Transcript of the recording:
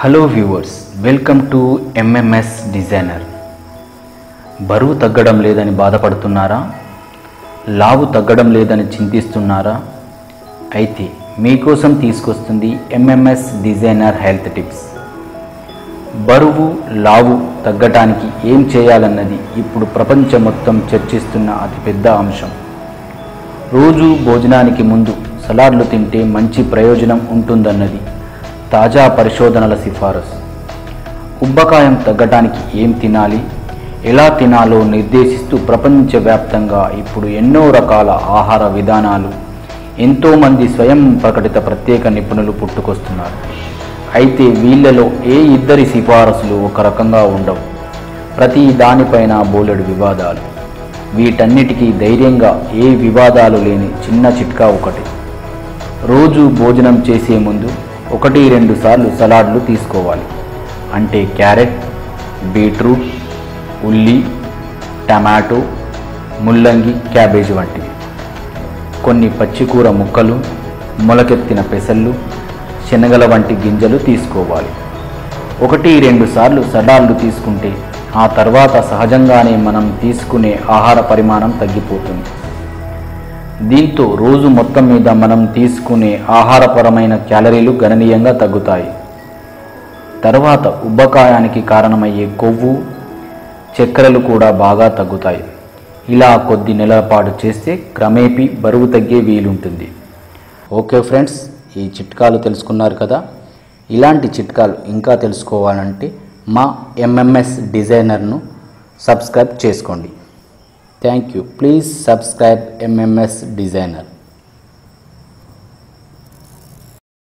Hello viewers welcome to MMS designer బరువు తగ్గడం లేదని బాధపడుతున్నారా? లావు తగ్గడం లేదని చింతిస్తున్నారా? అయితే మీకోసం తీసుకొస్తుంది ఎంఎంఎస్ డిజైనర్ హెల్త్ టిప్స్ బరువు లావు తగ్గటానికి ఏం చేయాలన్నది ఇప్పుడు ప్రపంచం మొత్తం చర్చిస్తున్న అతిపెద్ద అంశం. రోజు భోజనానికి ముందు సలాడ్లు తింటే మంచి ప్రయోజనం ఉంటుందన్నది తాజా పరిశోధనల సిఫారసు. ఉబ్బకాయం తగ్గడానికి ఏం తినాలి? ఎలా తినాలో నిర్దేశిస్తూ ప్రపంచవ్యాప్తంగా ఇప్పుడు ఎన్నో రకాల ఆహార విధానాలు ఎంతోమంది స్వయం ప్రకటిత ప్రత్యేక నిపుణులు పుట్టుకొస్తున్నారు. అయితే వీళ్ళలో ఏ ఇద్దరి సిఫారసులు ఒక రకంగా ఉండవు? ప్రతి దానిపైన బోలెడు వివాదాలు. వీటన్నిటికీ ధైర్యంగా ఏ వివాదాలు లేని చిన్న చిట్కా ఒకటి. రోజు భోజనం చేసే ముందు ఒకటి రెండు సార్లు సలాడ్లు తీసుకోవాలి. అంటే క్యారెట్ బీట్రూట్ ఉల్లి టమాటో ముల్లంగి క్యాబేజీ వంటివి. కొన్ని పచ్చికూర ముక్కలు మొలకెత్తిన పెసళ్ళు శనగల వంటి గింజలు తీసుకోవాలి. ఒకటి రెండు సార్లు సలాడ్లు తీసుకుంటే ఆ తర్వాత సహజంగానే మనం తీసుకునే ఆహార పరిమాణం తగ్గిపోతుంది. దీంతో రోజు మొత్తం మీద మనం తీసుకునే ఆహారపరమైన క్యాలరీలు గణనీయంగా తగ్గుతాయి. తర్వాత ఉబ్బకాయానికి కారణమయ్యే కొవ్వు చక్కెరలు కూడా బాగా తగ్గుతాయి. ఇలా కొద్ది నెలల పాటు చేస్తే క్రమేపీ బరువు తగ్గే వీలుంటుంది. ఓకే ఫ్రెండ్స్ ఈ చిట్కాలు తెలుసుకున్నారు కదా? ఇలాంటి చిట్కాలు ఇంకా తెలుసుకోవాలంటే మా ఎంఎంఎస్ డిజైనర్ను సబ్స్క్రైబ్ చేసుకోండి. Thank you please subscribe MMS designer